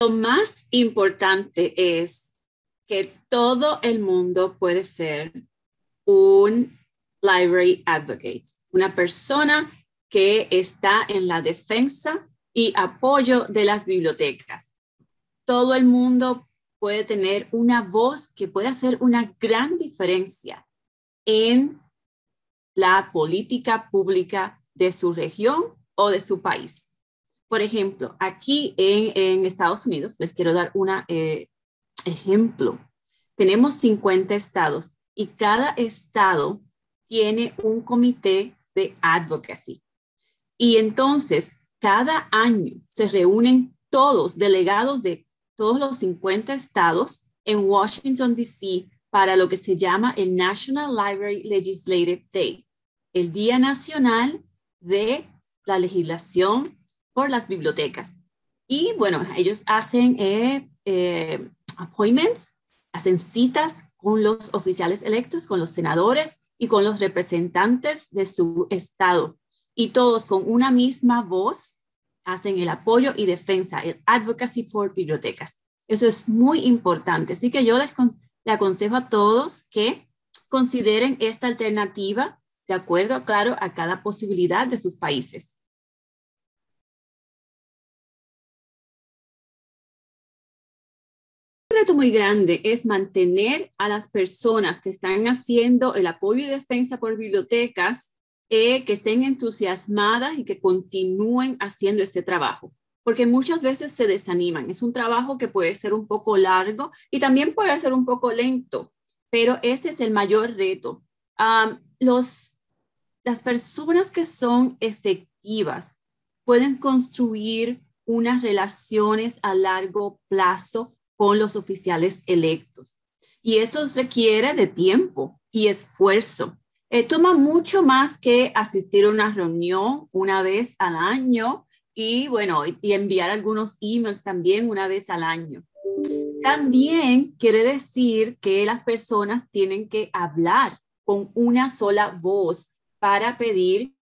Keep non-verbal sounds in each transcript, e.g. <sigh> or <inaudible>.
Lo más importante es que todo el mundo puede ser un library advocate, una persona que está en la defensa y apoyo de las bibliotecas. Todo el mundo puede tener una voz que puede hacer una gran diferencia en la política pública de su región o de su país. Por ejemplo, aquí en, Estados Unidos, les quiero dar un eh, ejemplo. Tenemos 50 estados y cada estado tiene un comité de advocacy. Y entonces, cada año se reúnen todos delegados de todos los 50 estados en Washington, D.C. para lo que se llama el National Library Legislative Day, el Día Nacional de la Legislación por las bibliotecas. Y bueno, ellos hacen eh, eh, appointments, hacen citas con los oficiales electos, con los senadores y con los representantes de su estado. Y todos con una misma voz hacen el apoyo y defensa, el advocacy for bibliotecas. Eso es muy importante. Así que yo les, les aconsejo a todos que consideren esta alternativa de acuerdo, claro, a cada posibilidad de sus países. Muy grande es mantener a las personas que están haciendo el apoyo y defensa por bibliotecas eh, que estén entusiasmadas y que continúen haciendo este trabajo, porque muchas veces se desaniman. Es un trabajo que puede ser un poco largo y también puede ser un poco lento, pero ese es el mayor reto. los, las personas que son efectivas pueden construir unas relaciones a largo plazo con los oficiales electos. Y eso requiere de tiempo y esfuerzo. Eh, toma mucho más que asistir a una reunión una vez al año y bueno, y enviar algunos emails también una vez al año. También quiere decir que las personas tienen que hablar con una sola voz para pedir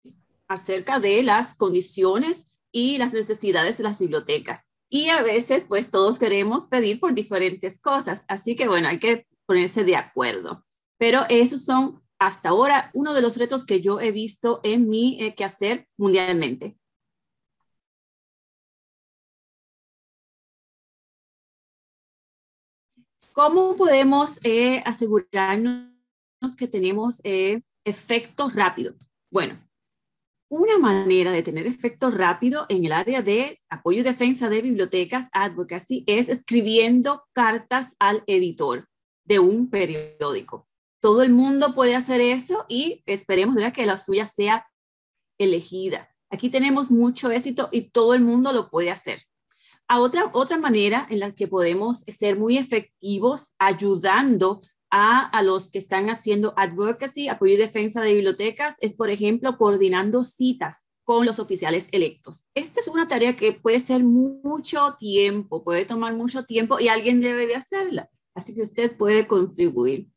acerca de las condiciones y las necesidades de las bibliotecas. Y a veces, pues todos queremos pedir por diferentes cosas. Así que bueno, hay que ponerse de acuerdo. Pero esos son hasta ahora uno de los retos que yo he visto en mi eh, quehacer mundialmente. ¿Cómo podemos eh, asegurarnos que tenemos eh, efectos rápidos? Bueno, una manera de tener efecto rápido en el área de apoyo y defensa de bibliotecas, advocacy, es escribiendo cartas al editor de un periódico. Todo el mundo puede hacer eso y esperemos que la suya sea elegida. Aquí tenemos mucho éxito y todo el mundo lo puede hacer. A otra, otra manera en la que podemos ser muy efectivos ayudando a, los que están haciendo advocacy, apoyo y defensa de bibliotecas, es, por ejemplo, coordinando citas con los oficiales electos. Esta es una tarea que puede ser mucho tiempo, puede tomar mucho tiempo y alguien debe de hacerla. Así que usted puede contribuir.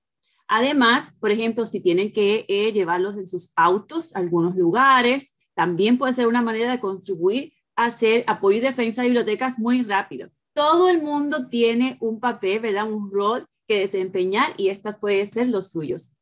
Además, por ejemplo, si tienen que eh, llevarlos en sus autos a algunos lugares, también puede ser una manera de contribuir a hacer apoyo y defensa de bibliotecas muy rápido. Todo el mundo tiene un papel, ¿verdad? Un rol que desempeñar y estas pueden ser los suyos.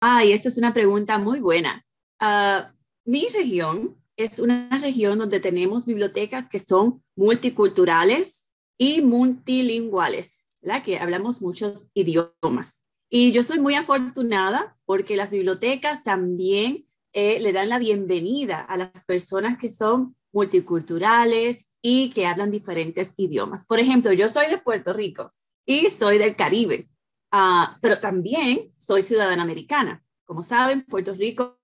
Ah, y esta es una pregunta muy buena. Ah, mi región es una región donde tenemos bibliotecas que son multiculturales y multilingüales, ¿verdad? que hablamos muchos idiomas. Y yo soy muy afortunada porque las bibliotecas también eh, le dan la bienvenida a las personas que son multiculturales y que hablan diferentes idiomas. Por ejemplo, yo soy de Puerto Rico y soy del Caribe, ah, pero también soy ciudadana americana. Como saben, Puerto Rico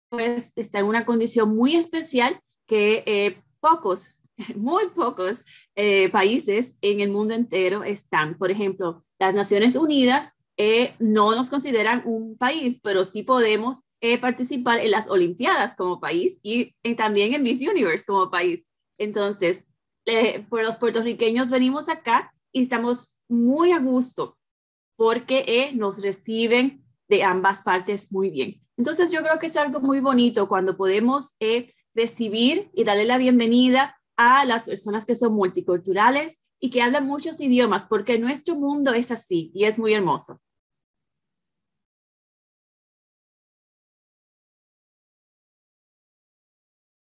está en una condición muy especial que eh, pocos, <laughs> muy pocos eh, países en el mundo entero están. Por ejemplo, las Naciones Unidas eh, no nos consideran un país, pero sí podemos eh, participar en las Olimpiadas como país y, también en Miss Universe como país. Entonces, eh, por los puertorriqueños venimos acá y estamos muy a gusto porque eh, nos reciben de ambas partes muy bien. Entonces yo creo que es algo muy bonito cuando podemos eh, recibir y darle la bienvenida a las personas que son multiculturales y que hablan muchos idiomas, porque nuestro mundo es así y es muy hermoso.